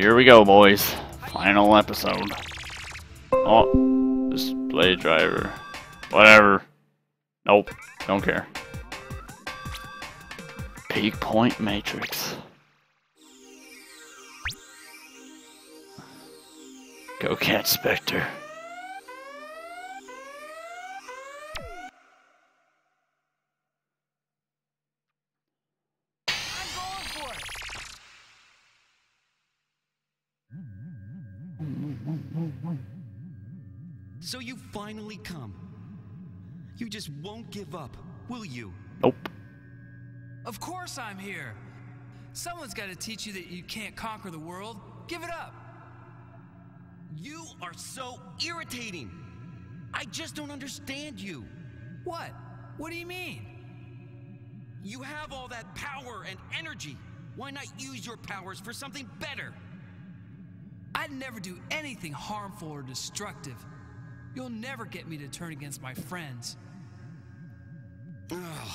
Here we go, boys. Final episode. Oh, display driver. Whatever. Nope, don't care. Peak point matrix. Go Cat Specter. So you finally come. You just won't give up, will you? Nope. Of course I'm here. Someone's got to teach you that you can't conquer the world. Give it up. You are so irritating. I just don't understand you. What? What do you mean? You have all that power and energy. Why not use your powers for something better? I'd never do anything harmful or destructive. You'll never get me to turn against my friends. Ugh,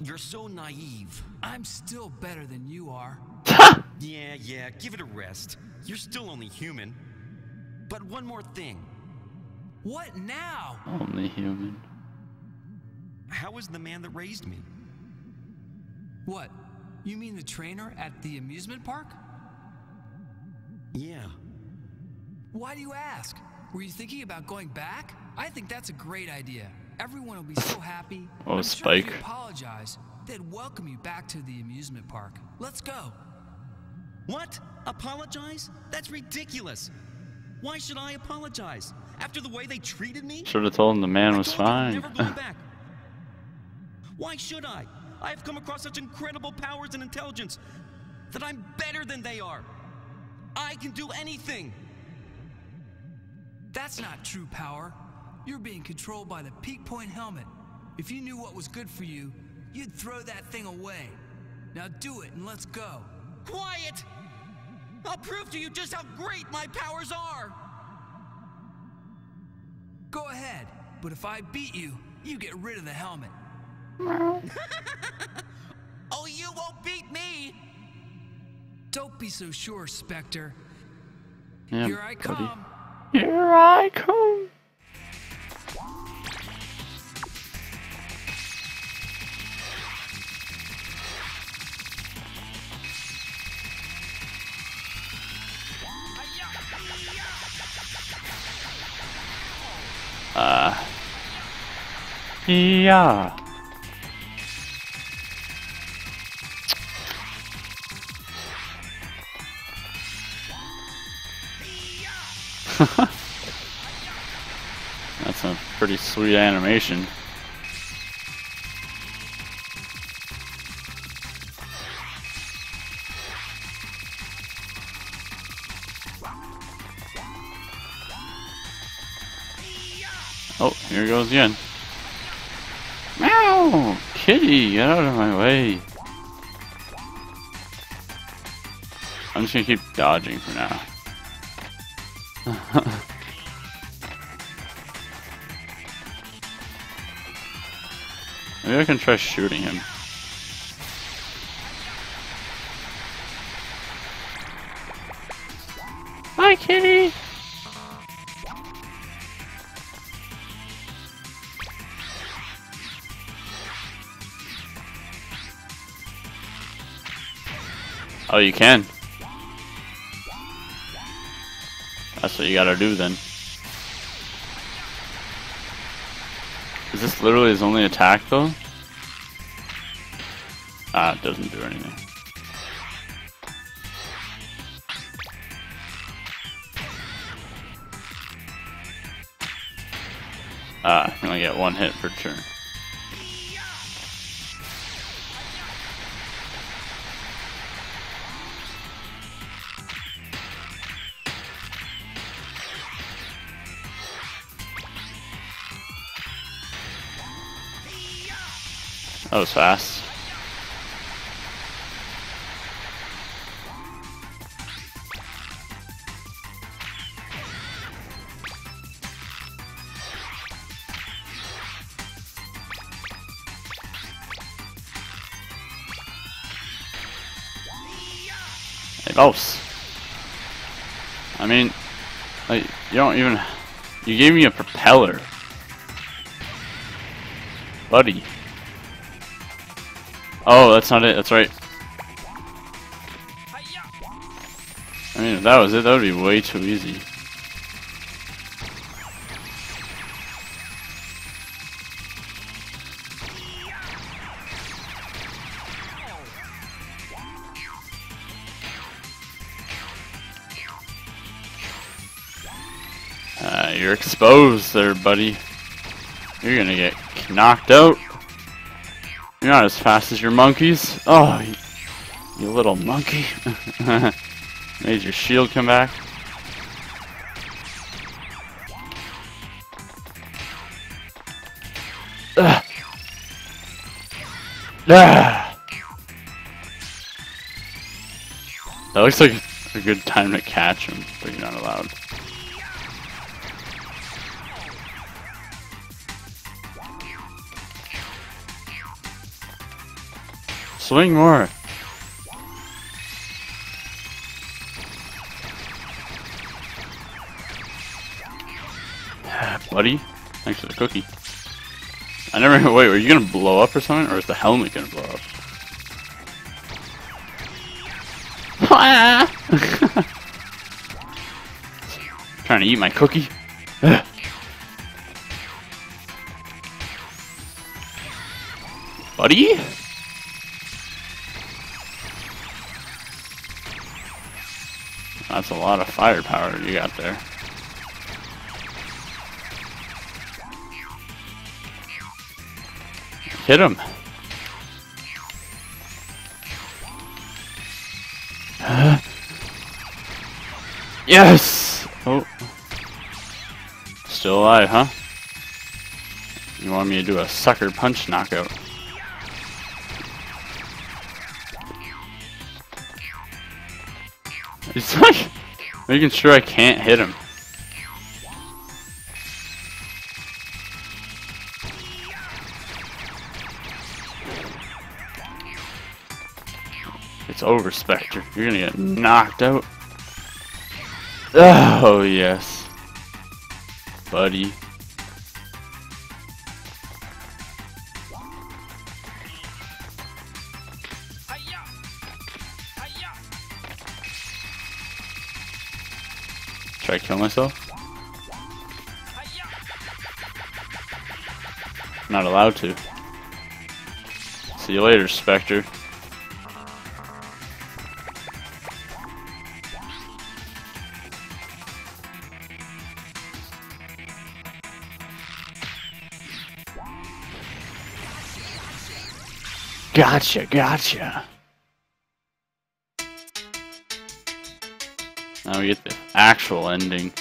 you're so naive. I'm still better than you are. Yeah, yeah, give it a rest. You're still only human. But one more thing. What now? Only human. How is the man that raised me? What? You mean the trainer at the amusement park? Yeah. Why do you ask? Were you thinking about going back? I think that's a great idea. Everyone will be so happy. Oh, I'm Spike. you apologize, they'd welcome you back to the amusement park. Let's go. What? Apologize? That's ridiculous. Why should I apologize? After the way they treated me? Should have told him the man I was told you I'm fine. never going back. Why should I? I have come across such incredible powers and intelligence that I'm better than they are. I can do anything. That's not true power. You're being controlled by the peak point helmet. If you knew what was good for you, you'd throw that thing away. Now do it and let's go. Quiet! I'll prove to you just how great my powers are. Go ahead, but if I beat you, you get rid of the helmet. Oh, you won't beat me. Don't be so sure, Specter. Yeah, Here I buddy. come. Here I come. Uh. Yeah. That's a pretty sweet animation. Oh, here goes again. Meow! Kitty, get out of my way. I'm just gonna keep dodging for now. Maybe I can try shooting him. Hi, kitty! Oh, you can. That's what you gotta do then. Is this literally his only attack though? Ah, it doesn't do anything. Ah, you only get one hit per turn. That was fast. Hey. I mean, like, you don't even... You gave me a propeller. Buddy. Oh, that's not it. That's right. I mean, if that was it, that would be way too easy. Uh, you're exposed there, buddy. You're gonna get knocked out. You're not as fast as your monkeys. Oh, you, you little monkey. Made your shield come back. Ugh. That looks like a good time to catch him, but you're not allowed. Swing more. Ah, buddy, thanks for the cookie. I never. Wait, were you gonna blow up or something, or is the helmet gonna blow up? Trying to eat my cookie. Buddy? That's a lot of firepower you got there. Hit him. yes! Oh. Still alive, huh? You want me to do a sucker punch knockout? It's like making sure I can't hit him. It's over, Specter. You're gonna get knocked out. Oh, yes. Buddy. Should I kill myself? Not allowed to. See you later, Specter. Gotcha, gotcha. Now we get the actual ending.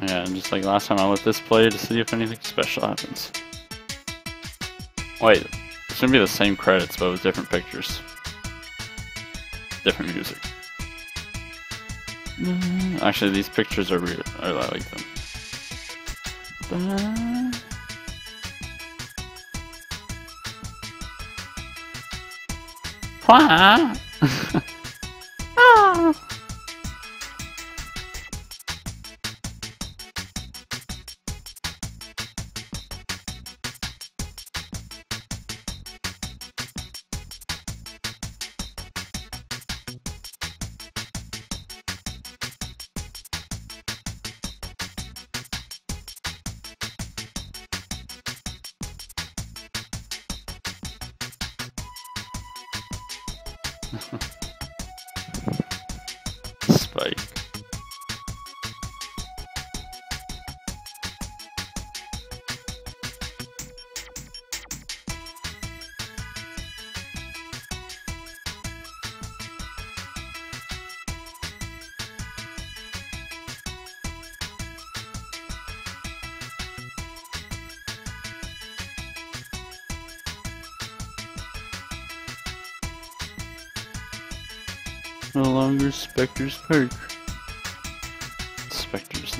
Yeah, just like last time I let this play to see if anything special happens. Wait, it's gonna be the same credits but with different pictures. Different music. Uh, actually, these pictures are weird. I like them. Uh, Wah. Spike. no longer Specter's perk. Specter's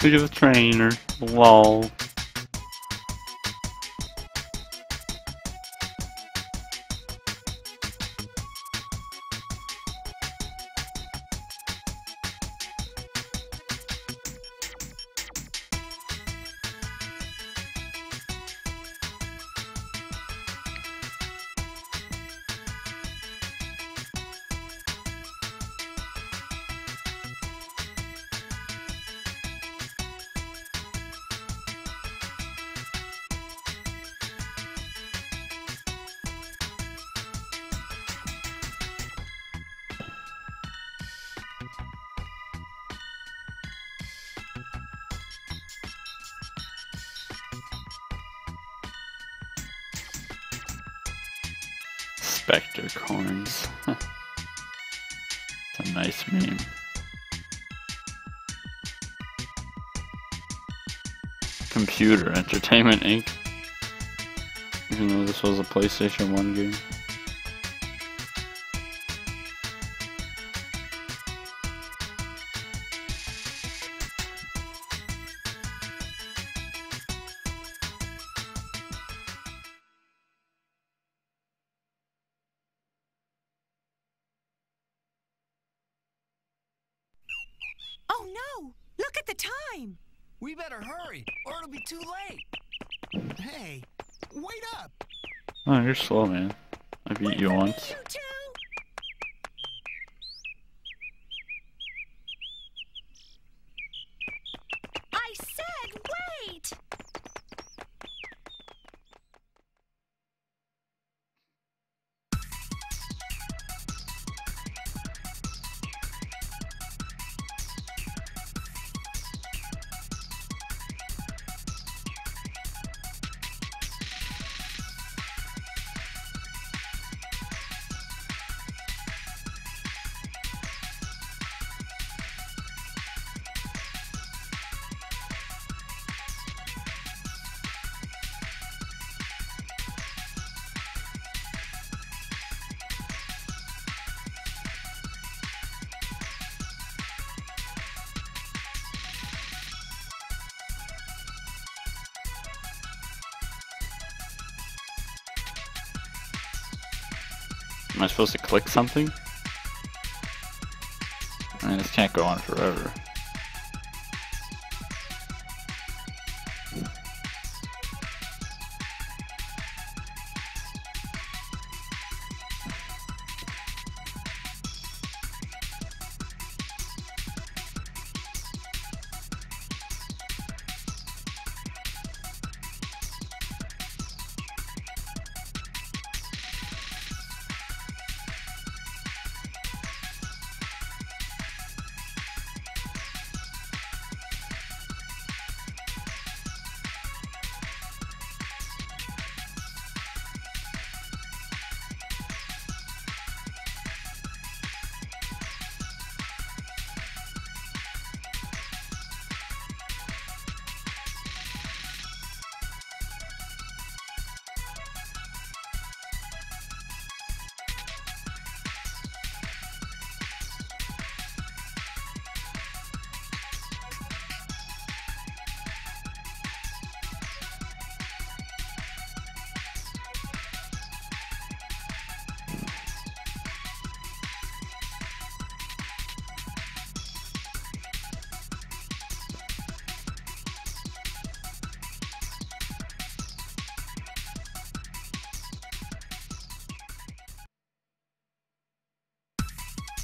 Look at the trainer. Lol. Specter corns. it's a nice meme. Computer Entertainment Inc. Even though this was a PlayStation 1 game. Oh no! Look at the time! We better hurry, or it'll be too late. Hey, wait up! Oh, you're slow, man. I beat you once. You Am I supposed to click something? I mean, this can't go on forever.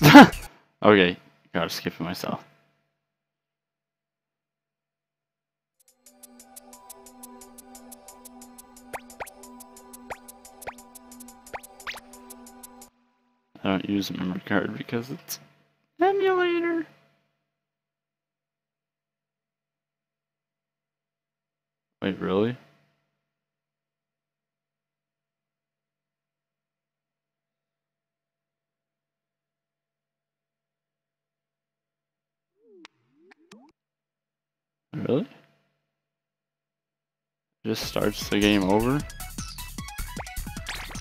okay, gotta skip it myself. I don't use a memory card because it's emulator. Wait, really? Really? Just starts the game over?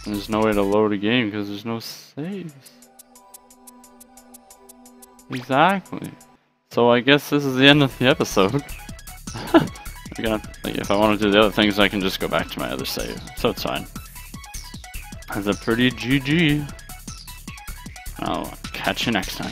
There's no way to load a game because there's no saves. Exactly. So I guess this is the end of the episode. Got, like, if I want to do the other things, I can just go back to my other save, so it's fine. That's a pretty GG. I'll catch you next time.